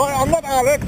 No, I'm not Alec.